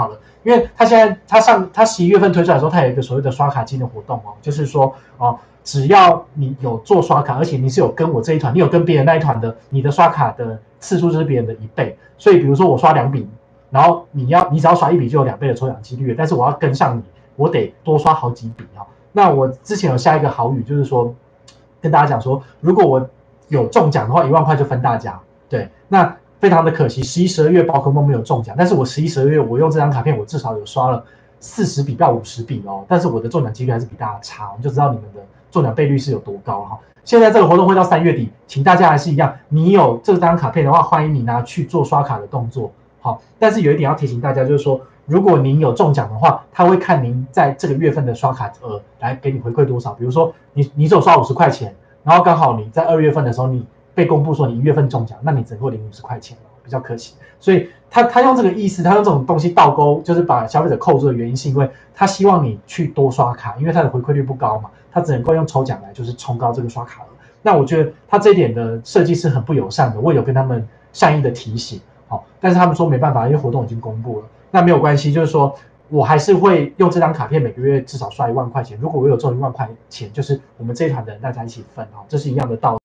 好了，因为他现在他上他十一月份推出来的时候，他有一个所谓的刷卡金的活动哦，就是说哦，只要你有做刷卡，而且你是有跟我这一团，你有跟别人那一团的，你的刷卡的次数就是别人的一倍。所以比如说我刷两笔，然后你要你只要刷一笔就有两倍的抽奖几率，但是我要跟上你，我得多刷好几笔啊。那我之前有下一个好语，就是说跟大家讲说，如果我有中奖的话，一万块就分大家。对，那非常的可惜，十一、十二月宝可梦没有中奖，但是我十一、十二月我用这张卡片，我至少有刷了四十笔到五十笔哦，但是我的中奖几率还是比大家差，我就知道你们的中奖倍率是有多高哈。现在这个活动会到三月底，请大家还是一样，你有这张卡片的话，欢迎你拿去做刷卡的动作。好，但是有一点要提醒大家，就是说，如果您有中奖的话，他会看您在这个月份的刷卡额来给你回馈多少。比如说，你你只有刷五十块钱，然后刚好你在二月份的时候你。被公布说你一月份中奖，那你只能够领五十块钱比较可惜。所以他他用这个意思，他用这种东西倒钩，就是把消费者扣住的原因，是因为他希望你去多刷卡，因为他的回馈率不高嘛，他只能够用抽奖来就是冲高这个刷卡额。那我觉得他这一点的设计是很不友善的，我有跟他们善意的提醒，好，但是他们说没办法，因为活动已经公布了，那没有关系，就是说我还是会用这张卡片每个月至少刷一万块钱，如果我有中一万块钱，就是我们这一团的人大家一起分哦，这是一样的道理。